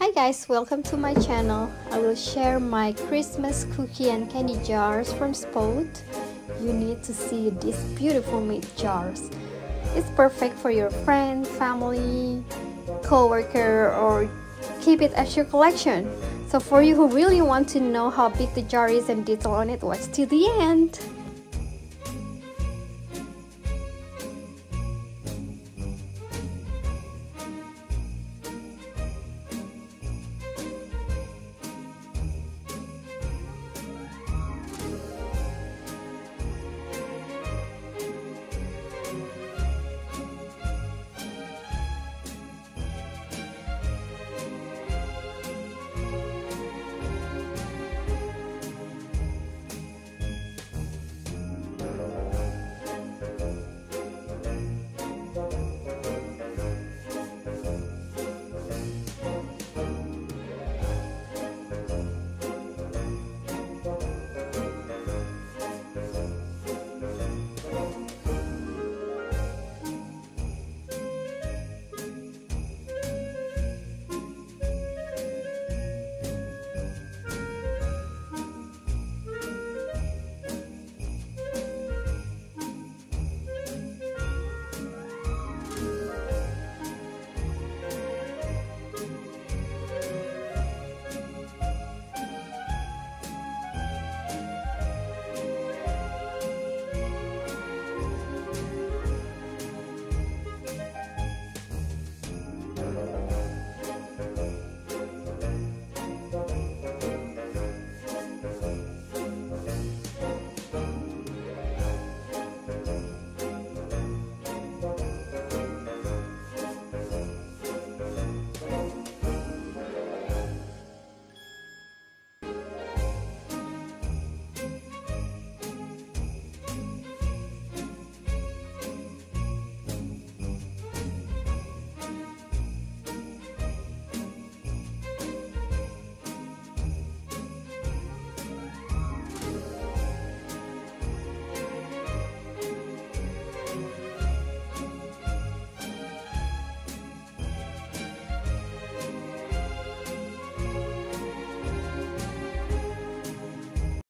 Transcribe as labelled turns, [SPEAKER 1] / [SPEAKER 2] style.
[SPEAKER 1] Hi guys, welcome to my channel. I will share my Christmas cookie and candy jars from Spode. You need to see these beautiful made jars. It's perfect for your friend, family, co-worker or keep it as your collection. So for you who really want to know how big the jar is and detail on it, watch till the end.